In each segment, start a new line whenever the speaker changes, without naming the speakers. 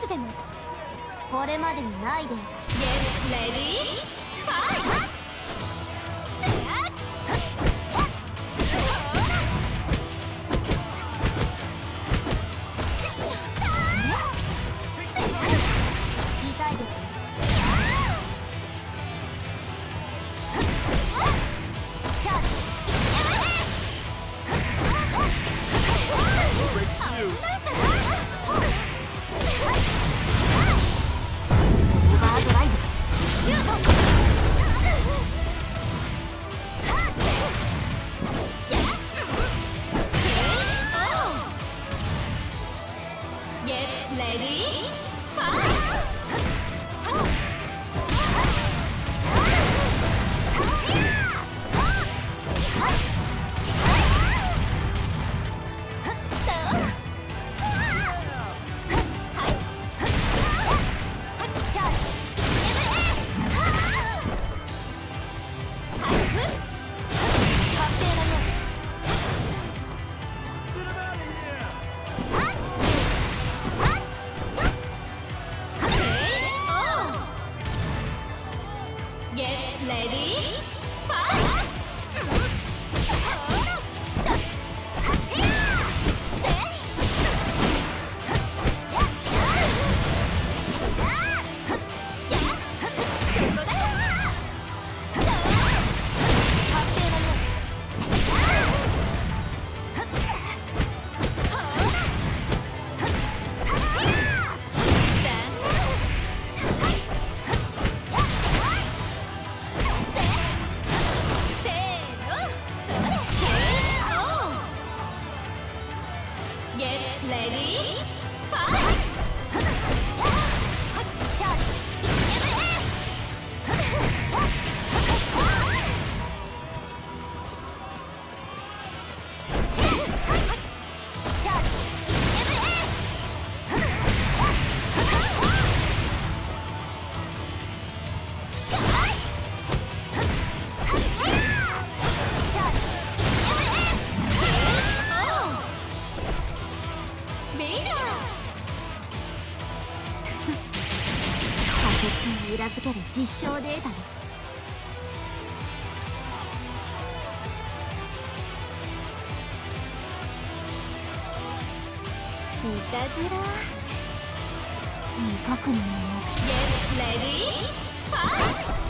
つでも。これまでにないで。
ゲッレ
ディーファイトはい実証データです。いたずら。未確認の目標。
Get ready fight!
確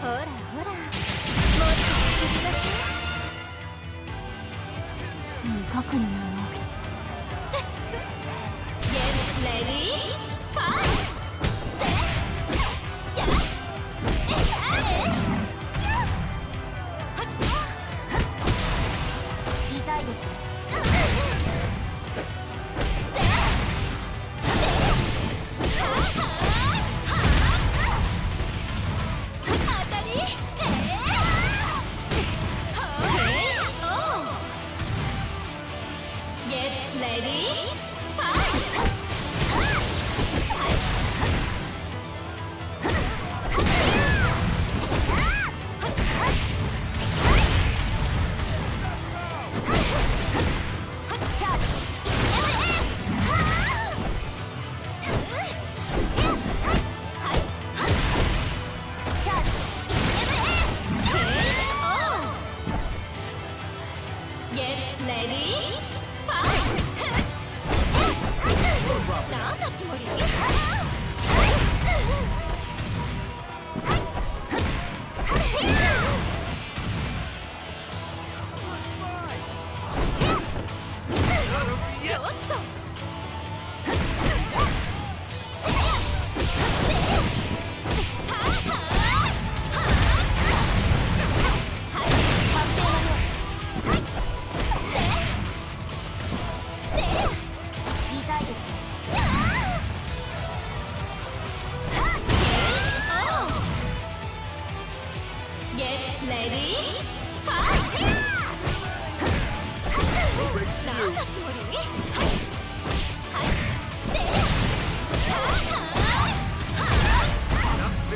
ほら
ほら。もっと
進
みましょう。未確認の目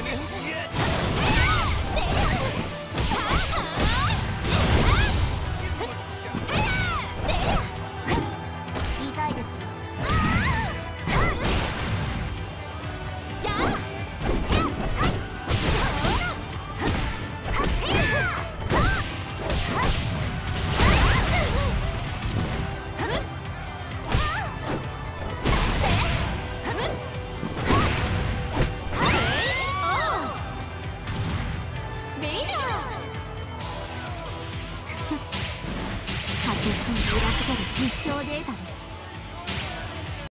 Tenés